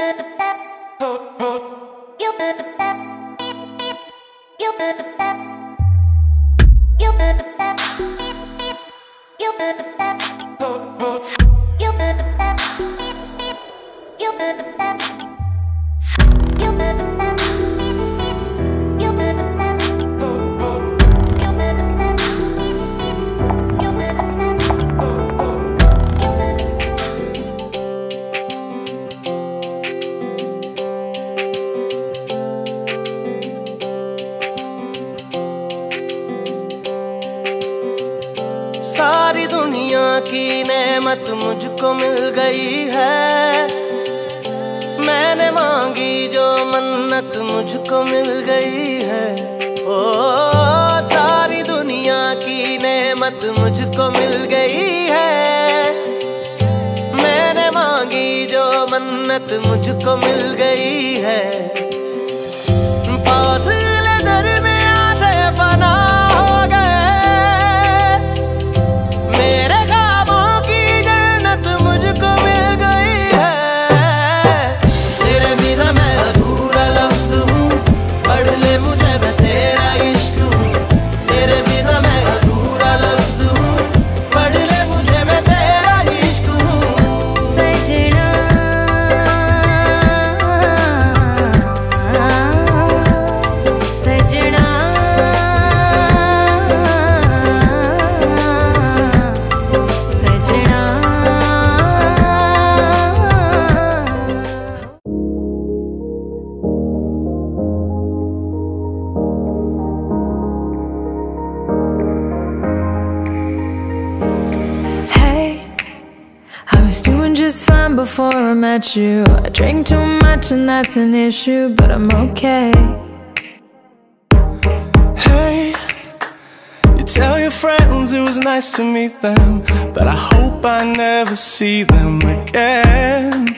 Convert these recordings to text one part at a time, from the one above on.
Thank you. सारी दुनिया की नेमत मुझको मिल गई है। मैंने मांगी जो मन्नत मुझको मिल गई है। ओ, सारी दुनिया की नेमत मुझको मिल गई है। मैंने मांगी जो मन्नत मुझको मिल गई है। Just fine before I met you. I drink too much and that's an issue, but I'm okay. Hey, you tell your friends it was nice to meet them, but I hope I never see them again.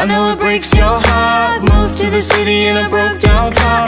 I know it breaks your heart. Moved to the city in a broke down car.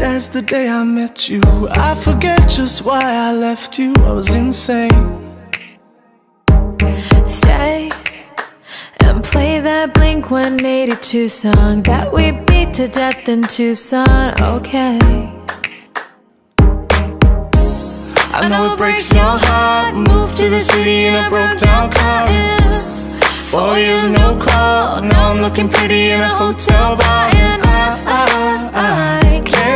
As the day I met you. I forget just why I left you. I was insane. Stay and play that Blink 182 song that we beat to death in Tucson. Okay. I know it breaks your heart. Moved to the city in a broke down car. Four years no call. Now I'm looking pretty in a hotel bar, and ah, ah, ah, I, I, I